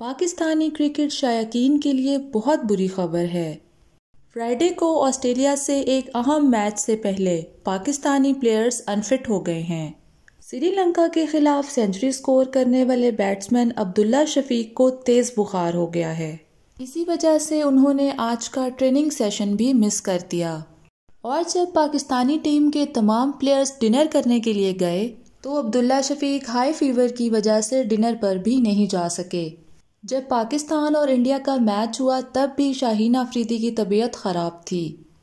Pakistani cricket शायकीन के लिए बहुत बुरी खबर है। फ्राइडे को ऑस्ट्रेलिया से एक अहम मैच से पहले पाकिस्तानी प्लेयर्स अनफिट हो गए हैं। श्रीलंका के खिलाफ सेंचुरी स्कोर करने वाले बैट्समैन अब्दुल्ला शफीक को तेज़ बुखार हो गया है। इसी वजह से उन्होंने आज का ट्रेनिंग सेशन भी मिस कर दिया। और जब पाकिस्तानी टीम के तमाम प्लेयर्स डिनर करने के लिए गए तो अब्दुल्ला शफीक हाई फीवर की वजह से डिनर पर भी नहीं जा सके। जब पाकिस्तान और इंडिया का मैच हुआ, तब भी शाहीन अफरीदी की तबीयत ख़राब थी।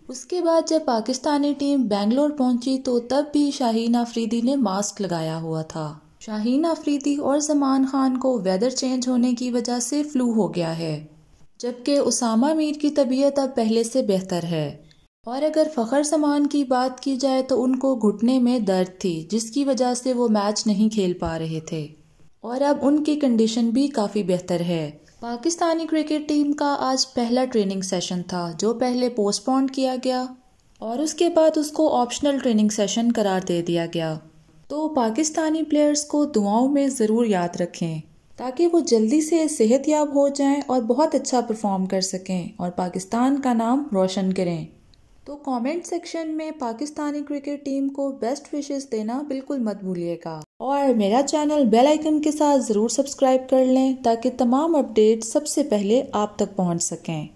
उसके बाद जब पाकिस्तानी टीम बेंगलोर पहुँची तो तब भी शाहीन अफरीदी ने मास्क लगाया हुआ था। शाहीन अफरीदी और जमान खान को वेदर चेंज होने की वजह से फ्लू हो गया है, जबकि उसामा मीर की तबीयत अब पहले से बेहतर है। और अगर फ़खर समान की बात की जाए तो उनको घुटने में दर्द थी, जिसकी वजह से वो मैच नहीं खेल पा रहे थे। और अब उनकी कंडीशन भी काफ़ी बेहतर है। पाकिस्तानी क्रिकेट टीम का आज पहला ट्रेनिंग सेशन था, जो पहले पोस्टपोन किया गया और उसके बाद उसको ऑप्शनल ट्रेनिंग सेशन करार दे दिया गया। तो पाकिस्तानी प्लेयर्स को दुआओं में ज़रूर याद रखें, ताकि वो जल्दी से सेहत याब हो जाएँ और बहुत अच्छा परफॉर्म कर सकें और पाकिस्तान का नाम रोशन करें। तो कमेंट सेक्शन में पाकिस्तानी क्रिकेट टीम को बेस्ट विशेष देना बिल्कुल मत भूलिएगा। और मेरा चैनल बेल आइकन के साथ ज़रूर सब्सक्राइब कर लें ताकि तमाम अपडेट सबसे पहले आप तक पहुँच सकें।